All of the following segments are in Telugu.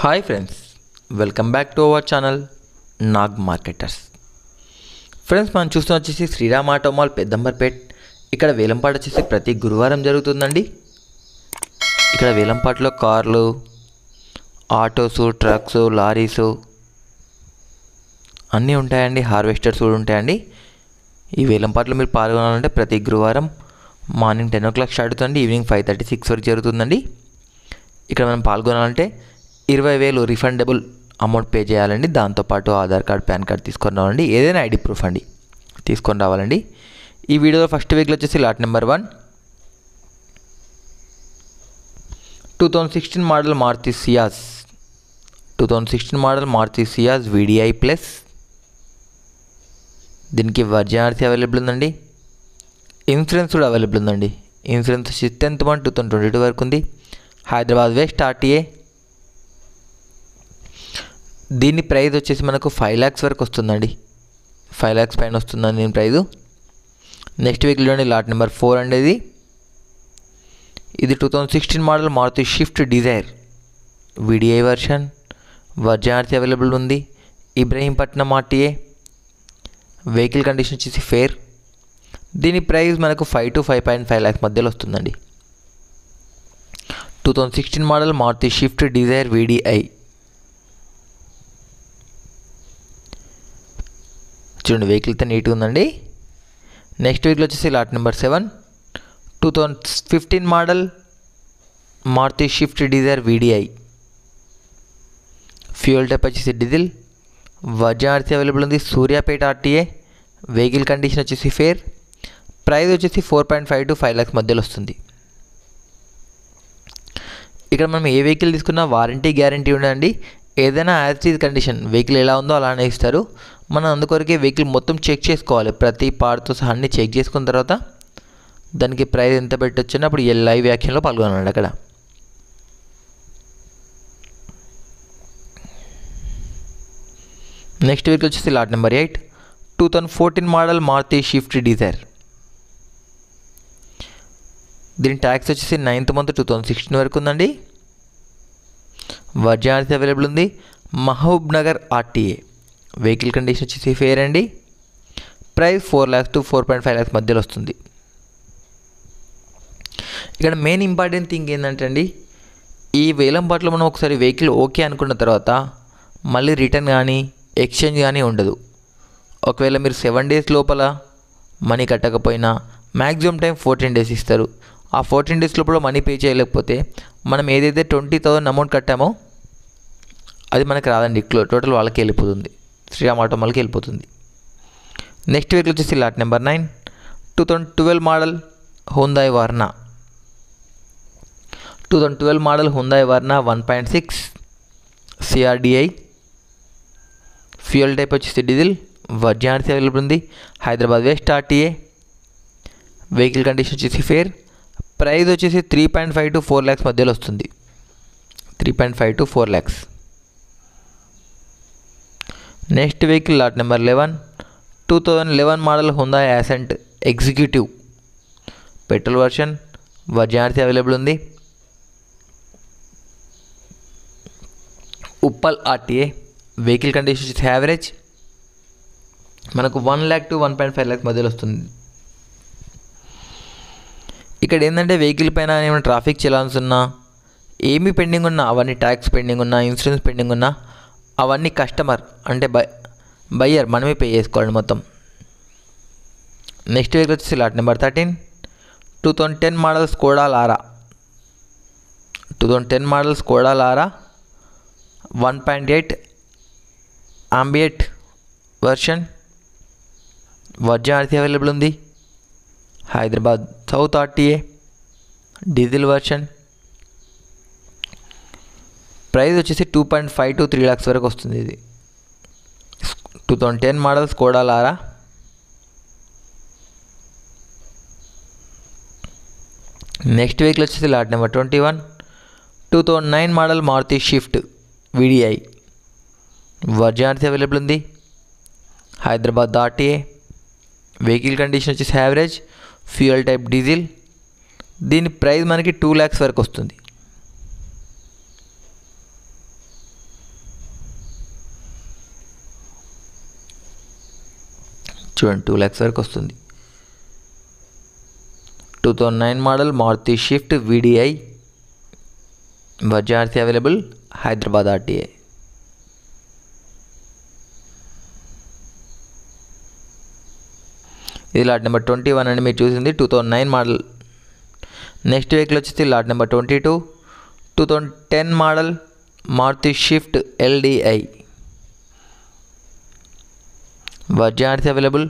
Hi friends welcome back to our channel Nag marketers friends మనం చూస్తున్న వచ్చేసి శ్రీరామ్ ఆటో మాల్ పెద్దంబర్పేట్. ఇక్కడ వేలంపాట వచ్చేసి ప్రతి గురువారం జరుగుతుందండి. ఇక్కడ వేలంపాటలో కార్లు ఆటోసు ట్రక్స్ లారీసు అన్నీ ఉంటాయండి హార్వెస్టర్స్ కూడా ఉంటాయండి. ఈ వేలంపాటలో మీరు పాల్గొనాలంటే ప్రతి గురువారం morning ten o'clock start అవుతుంది ఈవినింగ్ ఫైవ్ థర్టీ సిక్స్ వరకు జరుగుతుందండి. ఇక్కడ మనం పాల్గొనాలంటే ఇరవై వేలు రిఫండబుల్ అమౌంట్ పే చేయాలండి. దాంతోపాటు ఆధార్ కార్డ్ పాన్ కార్డ్ తీసుకొని రావాలండి. ఏదైనా ఐడి ప్రూఫ్ అండి తీసుకొని రావాలండి. ఈ వీడియోలో ఫస్ట్ వీక్లో వచ్చేసి lot number one two thousand sixteen model Maruti Ciaz two thousand sixteen model Maruti Ciaz VDI plus దీనికి వర్జన్ ఆర్సీ అవైలబుల్ ఉందండి. ఇన్సూరెన్స్ కూడా అవైలబుల్ ఉందండి. ఇన్సూరెన్స్ వచ్చి tenth one two thousand twenty two వరకు ఉంది. హైదరాబాద్ వెస్ట్ ఆర్టీఏ దీని ప్రైజ్ వచ్చేసి మనకు ఫైవ్ ల్యాక్స్ వరకు వస్తుందండి. ఫైవ్ ల్యాక్స్ పైన వస్తుందండి దీని ప్రైజు. నెక్స్ట్ వీక్లోని చూడండి లాట్ నెంబర్ ఫోర్ అండి ఇది ఇది two thousand sixteen model Maruti Swift Dzire VDI version version available ఉంది. ఇబ్రహీంపట్నం ఆర్టీఏ వెహికల్ కండిషన్ వచ్చేసి ఫేర్ దీని ప్రైస్ మనకు five to five point five lakhs మధ్యలో వస్తుందండి. Two thousand sixteen model Maruti Swift Dzire VDI చూడండి వెహికల్ అయితే నీట్గా ఉందండి. నెక్స్ట్ వీక్లో వచ్చేసి lot number seven two thousand fifteen model Maruti Swift Dzire VDI fuel type వచ్చేసి డీజిల్ వర్జన్ ఆర్సీ అవైలబుల్ ఉంది. సూర్యాపేట ఆర్టీఏ వెహికల్ కండిషన్ వచ్చేసి ఫేర్ ప్రైస్ వచ్చేసి four point five to five lakhs మధ్యలో వస్తుంది. ఇక్కడ మనం ఏ వెహికల్ తీసుకున్నా వారంటీ గ్యారంటీ ఉండదండి ఏదైనా యాజ్ ఈజ్ కండిషన్ వెహికల్ ఎలా ఉందో అలానే ఇస్తారు. మనం అందుకొరకే వెహికల్ మొత్తం చెక్ చేసుకోవాలి. ప్రతి పార్ట్తో సహా అన్ని చెక్ చేసుకున్న తర్వాత దానికి ప్రైస్ ఎంత పెట్టొచ్చని అప్పుడు ఈ లైవ్ వ్యాఖ్యలో పాల్గొనండి అక్కడ. నెక్స్ట్ వెహికల్ వచ్చేసి lot number eight two thousand fourteen model Maruti Swift Dzire దీని ట్యాక్స్ వచ్చేసి ninth month two thousand sixteen వరకు ఉందండి. వర్జన్ అవైలబుల్ ఉంది. Mahabubnagar RTA vehicle condition వచ్చేసి ఫేర్ అండి. Price four lakhs to four point five lakhs మధ్యలో వస్తుంది. ఇక్కడ మెయిన్ ఇంపార్టెంట్ థింగ్ ఏంటంటే అండి ఈ వేలంపాట్లో మనం ఒకసారి వెహికల్ ఓకే అనుకున్న తర్వాత మళ్ళీ రిటర్న్ కానీ ఎక్స్చేంజ్ కానీ ఉండదు. ఒకవేళ మీరు సెవెన్ డేస్ లోపల మనీ కట్టకపోయినా మ్యాక్సిమం టైం ఫోర్టీన్ డేస్ ఇస్తారు. ఆ ఫోర్టీన్ డేస్ లోపల మనీ పే చేయలేకపోతే మనం ఏదైతే ట్వంటీ థౌసండ్ అమౌంట్ కట్టామో అది మనకు రాదండి. టోటల్ వాళ్ళకి వెళ్ళిపోతుంది. శ్రీరామ్ వాళ్ళకి వెళ్ళిపోతుంది. నెక్స్ట్ వెహికల్ వచ్చేసి lot number nine. Two thousand twelve model Hyundai Verna. Two thousand twelve model Hyundai Verna one point six CRDI. Fuel type వచ్చేసి డీజిల్. వర్జన్ ఆర్సీ అవైలబుల్ ఉంది. Hyderabad west RTA. Vehicle condition వచ్చేసి ఫేర్ ప్రైస్ వచ్చేసి three point five to four lakhs మధ్యలో వస్తుంది. Three point five to four lakhs next vehicle lot number eleven two thousand eleven model Hyundai Accent executive petrol version version available ఉంది. ఉప్పల్ ఆర్టీఏ వెహికల్ కండిషన్ వచ్చేసి యావరేజ్ మనకు one lakh to one point five lakhs మధ్యలో వస్తుంది. ఇక్కడ ఏంటంటే వెహికల్ పైన ఏమైనా ట్రాఫిక్ చలాన్స్ ఉన్నా ఏమి పెండింగ్ ఉన్నా అవన్నీ ట్యాక్స్ పెండింగ్ ఉన్నా ఇన్సూరెన్స్ పెండింగ్ ఉన్నా అవన్నీ కస్టమర్ అంటే బై బయ్యర్ మనమే పే చేసుకోవాలి మొత్తం. నెక్స్ట్ వెహికల్ వచ్చేసి lot number thirteen. Two thousand ten model Skoda Laura? Two thousand ten model Skoda Laura? One point eight Ambiente version. Version అయితే అవైలబుల్ ఉంది? Hyderabad south RTA diesel version. Price వచ్చేసి two point five to three lakhs వరకు వస్తుంది ఇది. Two thousand ten models Skoda Laura. Next vehicle వచ్చేసి lot number twenty one. Two thousand nine model Maruti Swift VDI. Version available ఉంది. హైదరాబాద్ ఆర్టీఏ. వెహికల్ కండిషన్ వచ్చేసి యావరేజ్. Fuel type diesel. దీని ప్రైస్ మనకి టూ ల్యాక్స్ వరకు వస్తుంది. చూడండి టూ ల్యాక్స్ వరకు వస్తుంది. Two thousand nine model Maruti Swift VDI. వజార్సీ available. Hyderabad RTI. ఇది లాట్ నెంబర్ ట్వంటీ వన్ అని మీరు చూసింది two thousand nine model. Next vehicle వచ్చేసి lot number twenty two two thousand ten model Maruti Swift LDI Bajaj available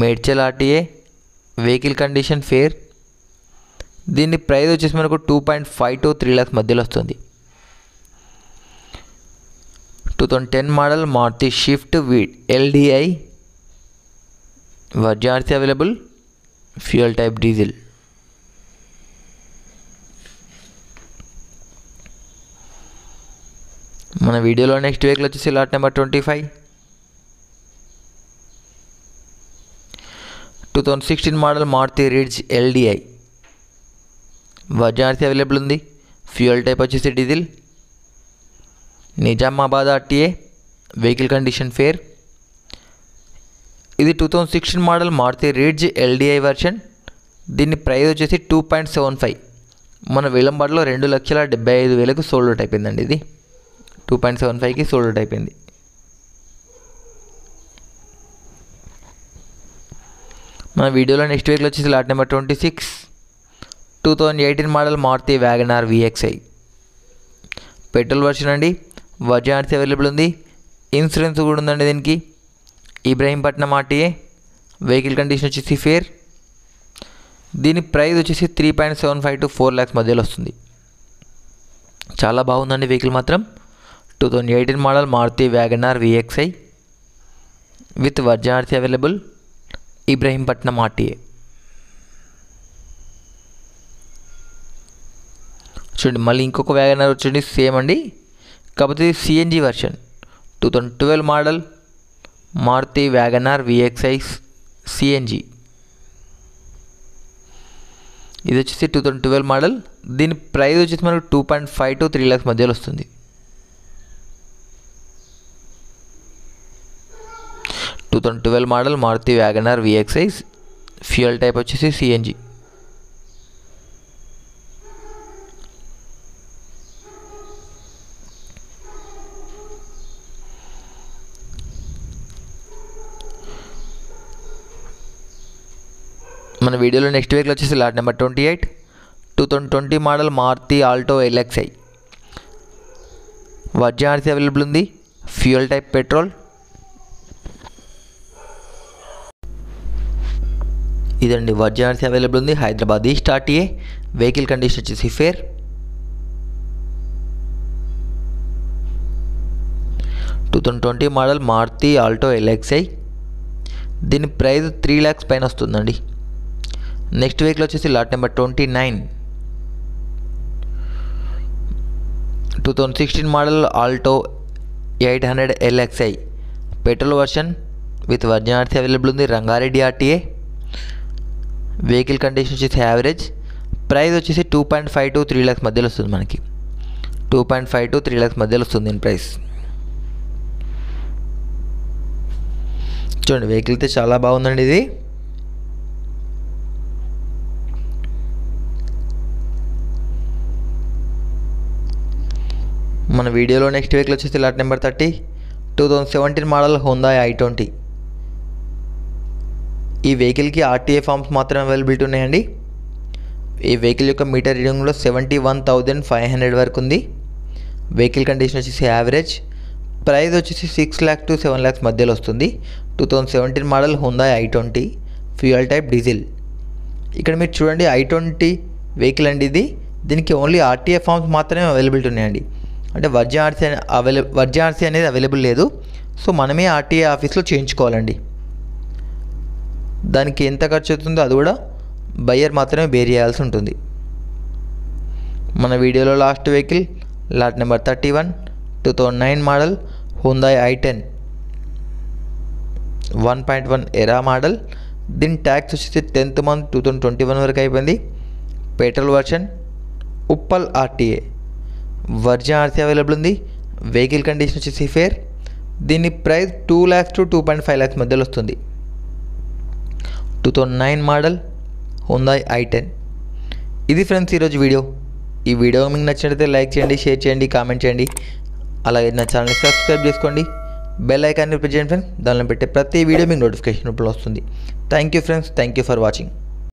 Medchal RTA vehicle condition fair దీని ప్రైస్ వచ్చేసి మనకు two point five to three lakhs మధ్యలో వస్తుంది. Two thousand ten model Maruti Swift V LDI Bajaj available fuel type diesel మన వీడియోలో నెక్స్ట్ వెహికల్ వచ్చేసి lot number twenty five two thousand sixteen model Maruti Ritz LDI Bajaj available ఉంది. ఫ్యూయల్ టైప్ వచ్చేసి diesel Nizamabad RTA vehicle condition fair ఇది two thousand sixteen model Maruti Ritz LDI version దీని ప్రైస్ వచ్చేసి టూ పాయింట్ సెవెన్ ఫైవ్ మన విలంబాట్లో రెండు లక్షల డెబ్బై ఐదు వేలకు సోల్డ్ అవుట్ అయిపోయిందండి ఇది. టూ పాయింట్ సెవెన్ ఫైవ్కి సోల్డ్ అవుట్ అయిపోయింది. మన వీడియోలో నెక్స్ట్ వీక్లో వచ్చేసి lot number twenty six two thousand eighteen model Maruti WagonR VXI petrol version అండి. వజార్స్ అవైలబుల్ ఉంది. ఇన్సూరెన్స్ కూడా ఉందండి దీనికి. ఇబ్రహీంపట్నం ఆర్టీఏ వెహికల్ కండిషన్ వచ్చేసి ఫేర్ దీని ప్రైస్ వచ్చేసి three point seven five to four lakhs మధ్యలో వస్తుంది. చాలా బాగుందండి వెహికల్ మాత్రం. Two thousand eighteen model Maruti WagonR VXI with వర్జార్సీ available Ibrahimpatnam RTA. చూడండి మళ్ళీ ఇంకొక వ్యాగనర్ వచ్చండి సేమ్ అండి. కాకపోతే CNG version two thousand twelve model Maruti WagonR VXI CNG ఇది వచ్చేసి టూ థౌజండ్ ట్వెల్వ్ మోడల్. దీని ప్రైస్ వచ్చేసి మనకు two point five to three lakhs మధ్యలో వస్తుంది. Two thousand twelve model Maruti WagonR VXI fuel type వచ్చేసి సిఎన్జి మన వీడియోలో నెక్స్ట్ వీక్లో వచ్చేసి lot number twenty eight two thousand twenty model Maruti Alto LXI వర్జాన్సీ available ఉంది. ఫ్యూయల్ టైప్ పెట్రోల్ ఇదండి వర్జాన్సీ అవైలబుల్ ఉంది. Hyderabad east RTA vehicle condition వచ్చేసి fair two thousand twenty model Maruti Alto LXI దీని ప్రైస్ త్రీ ల్యాక్స్ పైన వస్తుందండి నెక్స్ట్ వీక్లో వచ్చేసి lot number twenty nine. Two thousand sixteen model Alto eight hundred LXI petrol version with వర్జనార్సీ available ఉంది. రంగారెడ్డి ఆర్టీఏ. వెహికల్ కండిషన్ వచ్చేసి యావరేజ్. ప్రైస్ వచ్చేసి two point five to three lakhs మధ్యలో వస్తుంది మనకి. Two point five to three lakhs మధ్యలో వస్తుంది దీని ప్రైస్. చూడండి వెహికల్ అయితే చాలా బాగుందండి ఇది. మన వీడియోలో నెక్స్ట్ వెహికల్ వచ్చేసి lot number thirty two thousand seventeen model Hyundai i twenty ఈ వెహికల్కి ఆర్టీఏ ఫామ్స్ మాత్రమే అవైలబిలిటీ ఉన్నాయండి. ఈ వెహికల్ యొక్క meter రీడింగ్లో seventy one thousand five hundred వరకు ఉంది. వెహికల్ కండిషన్ వచ్చేసి యావరేజ్ ప్రైస్ వచ్చేసి six lakh to seven lakhs మధ్యలో వస్తుంది. Two thousand seventeen model Hyundai i twenty fuel type diesel ఇక్కడ మీరు చూడండి ఐ ట్వంటీ వెహికల్ అండి ఇది. దీనికి ఓన్లీ ఆర్టీఏ ఫామ్స్ మాత్రమే అవైలబిలిటీ ఉన్నాయండి. అంటే వర్జీ ఆర్సీ అవైల వర్జీ ఆర్సీ అనేది అవైలబుల్ లేదు. సో మనమే ఆర్టీఏ ఆఫీస్లో చేయించుకోవాలండి. దానికి ఎంత ఖర్చు అవుతుందో అది కూడా బయ్యర్ మాత్రమే బేర్ చేయాల్సి ఉంటుంది. మన వీడియోలో last vehicle lot number thirty one two thousand nine model Hyundai i ten. One point one Era model. దీని ట్యాక్స్ వచ్చేసి tenth month two thousand twenty one వరకు అయిపోయింది. Petrol version Uppal RTA. Version RC available ఉంది. వెహికల్ కండిషన్ వచ్చేసి ఫేర్ దీని price two lakhs to two point five lakhs మధ్యలో వస్తుంది. Two thousand nine model Hyundai i ten ఇది ఫ్రెండ్స్ ఈరోజు వీడియో ఈ వీడియో మీకు నచ్చినట్లయితే లైక్ చేయండి షేర్ చేయండి కామెంట్ చేయండి. అలాగే నా ఛానల్ని సబ్స్క్రైబ్ చేసుకోండి. బెల్ ఐకాన్ని ప్రెస్ చేయండి ఫ్రెండ్స్ దానిలో పెట్టే ప్రతి వీడియో మీకు నోటిఫికేషన్ ఇప్పుడు వస్తుంది. Thank you friends thank you for watching